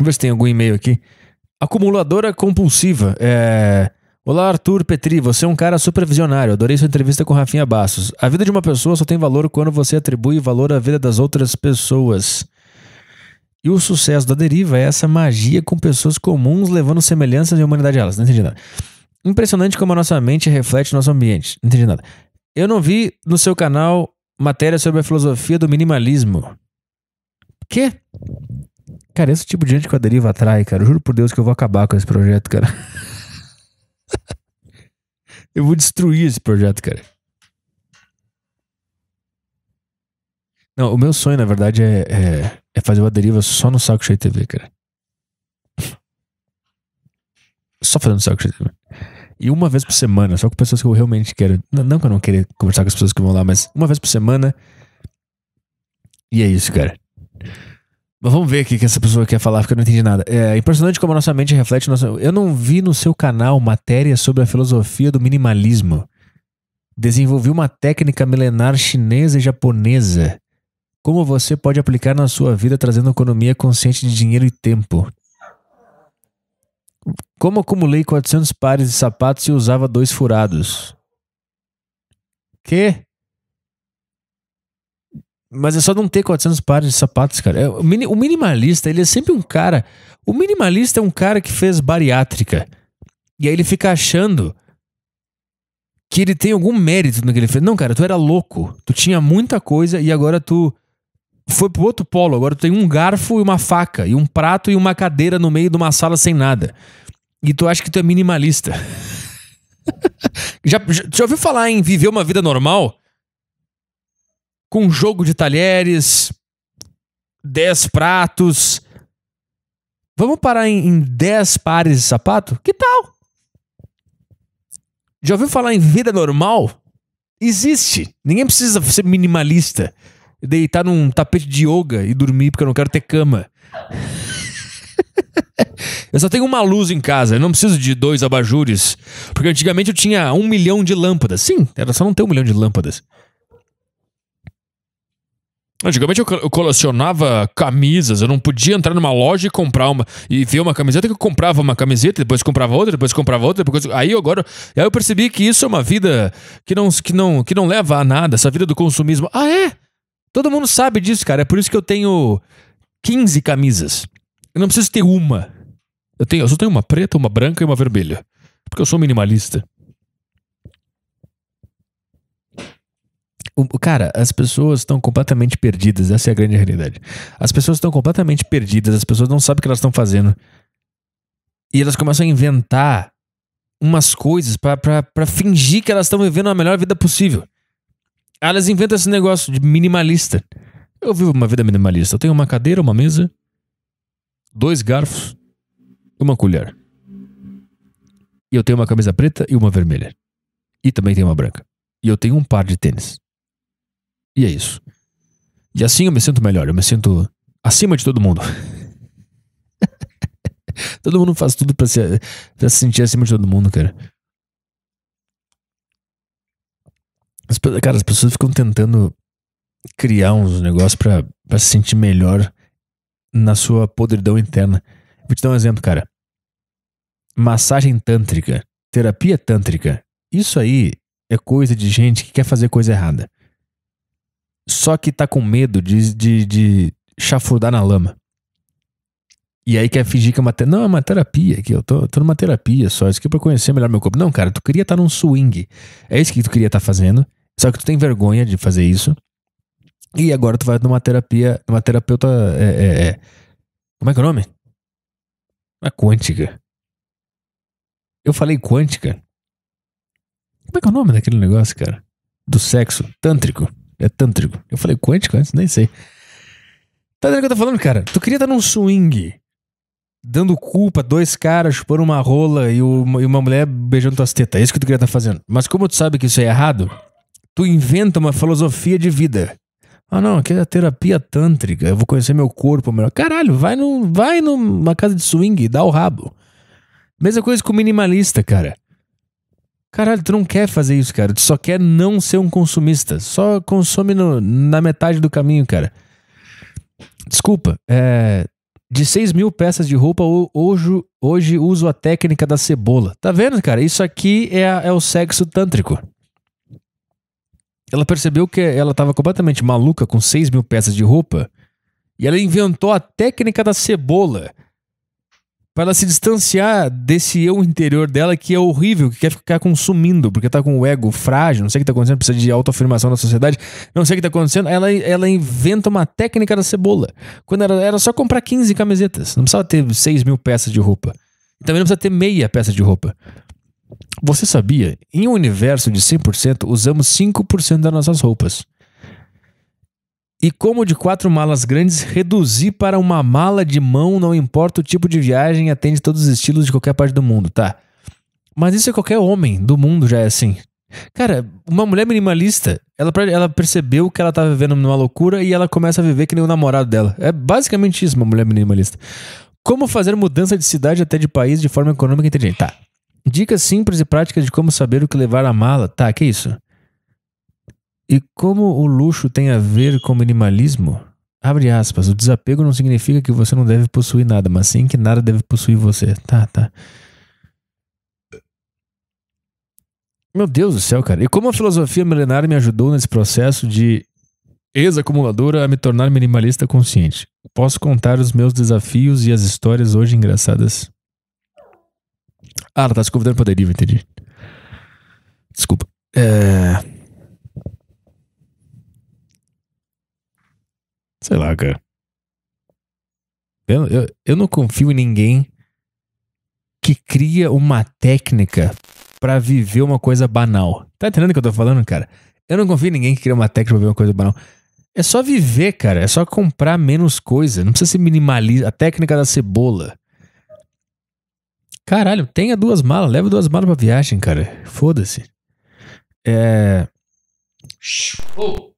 Vamos ver se tem algum e-mail aqui. Acumuladora compulsiva. É... Olá, Arthur Petri. Você é um cara super visionário. Adorei sua entrevista com Rafinha Bassos. A vida de uma pessoa só tem valor quando você atribui valor à vida das outras pessoas. E o sucesso da deriva é essa magia com pessoas comuns levando semelhanças e humanidade a elas. Não entendi nada. Impressionante como a nossa mente reflete nosso ambiente. Não entendi nada. Eu não vi no seu canal matéria sobre a filosofia do minimalismo. Quê? Cara, esse tipo de gente que a deriva atrai, cara. Eu juro por Deus que eu vou acabar com esse projeto, cara. eu vou destruir esse projeto, cara. Não, o meu sonho, na verdade, é, é, é fazer uma deriva só no Saco Cheio TV, cara. Só fazendo Saco Cheio TV. E uma vez por semana, só com pessoas que eu realmente quero. Não, não que eu não queira conversar com as pessoas que vão lá, mas uma vez por semana. E é isso, cara. Vamos ver o que essa pessoa quer falar, porque eu não entendi nada. É impressionante como a nossa mente reflete. Nossa... Eu não vi no seu canal matéria sobre a filosofia do minimalismo. Desenvolvi uma técnica milenar chinesa e japonesa. Como você pode aplicar na sua vida trazendo economia consciente de dinheiro e tempo? Como acumulei 400 pares de sapatos e usava dois furados? Que? Mas é só não ter 400 pares de sapatos, cara. É, o, minimalista, ele é sempre um cara. O minimalista é um cara que fez bariátrica. E aí ele fica achando que ele tem algum mérito no que ele fez. Não, cara, tu era louco. Tu tinha muita coisa e agora tu foi pro outro polo. Agora tu tem um garfo e uma faca, e um prato e uma cadeira no meio de uma sala sem nada. E tu acha que tu é minimalista. já, já, já ouviu falar em viver uma vida normal? Com um jogo de talheres, 10 pratos. Vamos parar em 10 pares de sapato? Que tal? Já ouviu falar em vida normal? Existe. Ninguém precisa ser minimalista. Deitar num tapete de yoga e dormir porque eu não quero ter cama. eu só tenho uma luz em casa, eu não preciso de dois abajures. Porque antigamente eu tinha um milhão de lâmpadas. Sim, era só não ter um milhão de lâmpadas. Antigamente eu, colecionava camisas, eu não podia entrar numa loja e comprar uma e ver uma camiseta que eu comprava uma camiseta, depois comprava outra, depois comprava outra, depois aí agora, aí eu percebi que isso é uma vida que não que não que não leva a nada, essa vida do consumismo. Ah, é? Todo mundo sabe disso, cara. É por isso que eu tenho 15 camisas. Eu não preciso ter uma. Eu tenho, eu só tenho uma preta, uma branca e uma vermelha, porque eu sou minimalista. Cara, as pessoas estão completamente perdidas. Essa é a grande realidade. As pessoas estão completamente perdidas. As pessoas não sabem o que elas estão fazendo. E elas começam a inventar umas coisas para fingir que elas estão vivendo a melhor vida possível. Elas inventam esse negócio de minimalista. Eu vivo uma vida minimalista. Eu tenho uma cadeira, uma mesa, dois garfos, uma colher. E eu tenho uma camisa preta e uma vermelha. E também tenho uma branca. E eu tenho um par de tênis. E é isso. E assim eu me sinto melhor, eu me sinto acima de todo mundo. todo mundo faz tudo pra se, pra se sentir acima de todo mundo, cara. As, cara, as pessoas ficam tentando criar uns negócios pra, pra se sentir melhor na sua podridão interna. Vou te dar um exemplo, cara. Massagem tântrica, terapia tântrica. Isso aí é coisa de gente que quer fazer coisa errada só que tá com medo de, de, de chafurdar na lama. E aí quer fingir que é uma terapia. Não, é uma terapia aqui. Eu tô, tô numa terapia só. Isso aqui é pra conhecer melhor meu corpo. Não, cara, tu queria estar tá num swing. É isso que tu queria estar tá fazendo. Só que tu tem vergonha de fazer isso. E agora tu vai numa terapia. Numa terapeuta. É, é, é. Como é que é o nome? Uma quântica. Eu falei quântica. Como é que é o nome daquele negócio, cara? Do sexo. Tântrico. É tântrico. Eu falei quântico antes? Nem sei. Tá entendendo o que eu tô falando, cara? Tu queria estar num swing, dando culpa, dois caras chupando uma rola e uma, e uma mulher beijando tuas tetas. É isso que tu queria estar fazendo. Mas como tu sabe que isso é errado, tu inventa uma filosofia de vida. Ah, não, aqui é a terapia tântrica. Eu vou conhecer meu corpo melhor. Caralho, vai, no, vai numa casa de swing e dá o rabo. Mesma coisa com o minimalista, cara. Caralho, tu não quer fazer isso, cara. Tu só quer não ser um consumista. Só consome no, na metade do caminho, cara. Desculpa. É, De 6 mil peças de roupa, hoje, hoje uso a técnica da cebola. Tá vendo, cara? Isso aqui é, é o sexo tântrico. Ela percebeu que ela estava completamente maluca com 6 mil peças de roupa e ela inventou a técnica da cebola para ela se distanciar desse eu interior dela que é horrível, que quer ficar consumindo, porque tá com o ego frágil, não sei o que tá acontecendo, precisa de autoafirmação na sociedade, não sei o que tá acontecendo. Ela, ela inventa uma técnica da cebola. Quando era, era só comprar 15 camisetas, não precisava ter 6 mil peças de roupa. Também não precisa ter meia peça de roupa. Você sabia? Em um universo de 100%, usamos 5% das nossas roupas. E como de quatro malas grandes, reduzir para uma mala de mão, não importa o tipo de viagem, atende todos os estilos de qualquer parte do mundo, tá? Mas isso é qualquer homem do mundo já é assim. Cara, uma mulher minimalista, ela, ela percebeu que ela tá vivendo numa loucura e ela começa a viver que nem o namorado dela. É basicamente isso, uma mulher minimalista. Como fazer mudança de cidade até de país de forma econômica e inteligente? Tá. Dicas simples e práticas de como saber o que levar à mala. Tá, que isso? E como o luxo tem a ver com minimalismo? Abre aspas, o desapego não significa que você não deve possuir nada, mas sim que nada deve possuir você. Tá, tá. Meu Deus do céu, cara. E como a filosofia milenar me ajudou nesse processo de ex-acumuladora a me tornar minimalista consciente? Posso contar os meus desafios e as histórias hoje engraçadas. Ah, ela tá se convidando pra deriva, entendi. Desculpa. É. Sei lá, cara. Eu, eu, eu não confio em ninguém que cria uma técnica para viver uma coisa banal. Tá entendendo o que eu tô falando, cara? Eu não confio em ninguém que cria uma técnica pra viver uma coisa banal. É só viver, cara. É só comprar menos coisa. Não precisa ser minimalista. A técnica da cebola. Caralho, tenha duas malas. Leva duas malas pra viagem, cara. Foda-se. É. Oh.